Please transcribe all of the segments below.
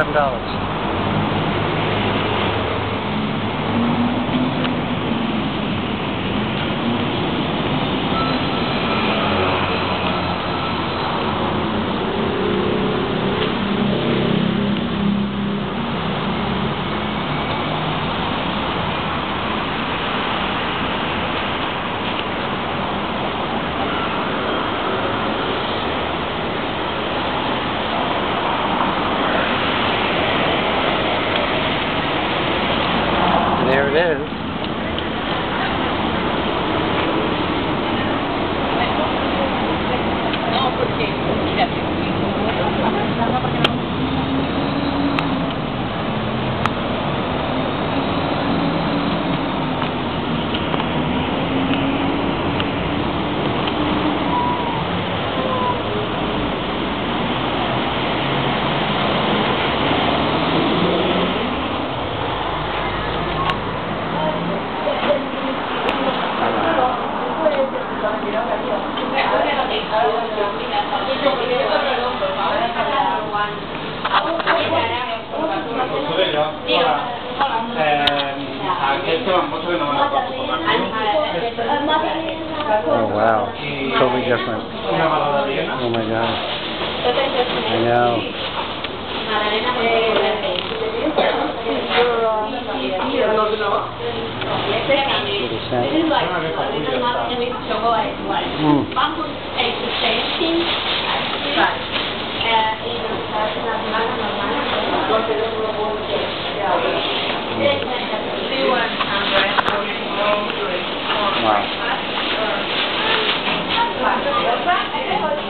$7. it is. Oh wow, totally different. Oh my god, I know. Scent. Mm. Wow. Wow. Mm. Kaya ka kanya. Well, actually, if we don't need that, or if you want to, but I can, I can come tomorrow in the morning. They open uh, at 2 o'clock in the morning, so I can come and, and uh, buy uh, a fresh bread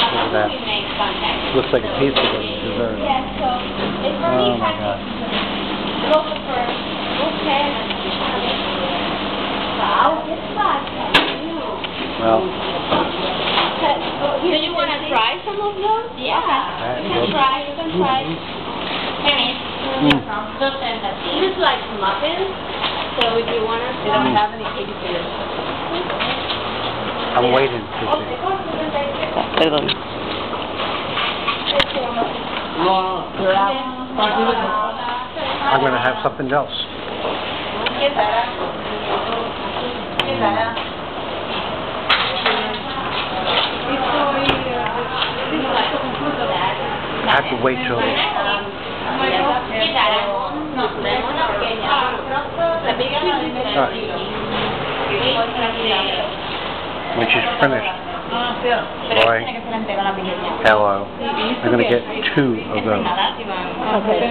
Look that. We make contact. Looks like a pizza with dessert. Yes, so it's for Oh my god. local for, okay. Wow, it's fun. Well, Do you want to try some of those? Yeah. You can try, you can try. Hey, mm. This is like muffins, so if you want to. They don't have any katy beers. I'm waiting to see. Perdón. I'm gonna have something else. I have to wait till when she's finished. Boy, hello. I'm gonna get two of those. Okay.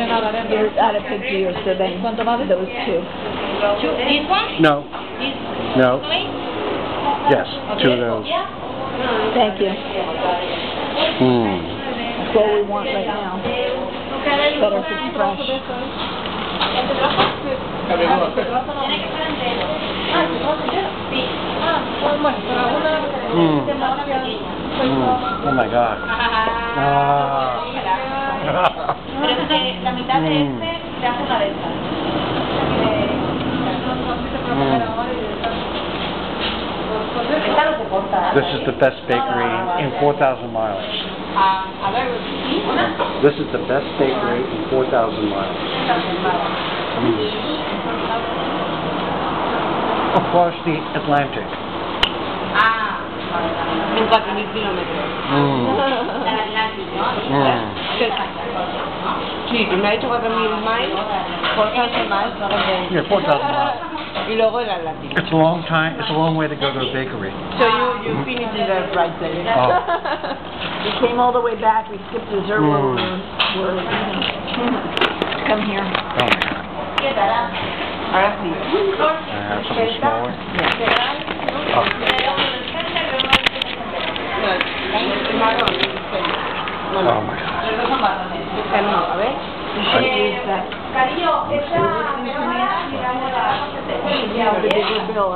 You're out of pig ears, so then those two. This one? No, no, yes, two of those. Thank you. Hmm. That's what we want right now. Better if it's fresh. Hmm. Oh my God. Ah. Mm. This is the best bakery in 4,000 miles. A ver, ¿sí? This is the best bakery in 4,000 miles. Across the Atlantic. Ah, En 4.000 kilómetros. Mm. la del Atlántico, ¿no? Mm. Sí, primero ha hecho 4.000 miles, 4,000 miles, no. Yeah, 4,000 miles. Y luego el Atlántico. It's a long time, it's a long way to go to a bakery. So you, you finished it right there. Oh. We came all the way back, we skipped dessert while we Mm. were, were eating. Come here. Oh my God. ¿Qué tal? Ahora sí. I have something smaller. Oh. No, no. Oh my God. Esta no, a ver. You should use that. Bill.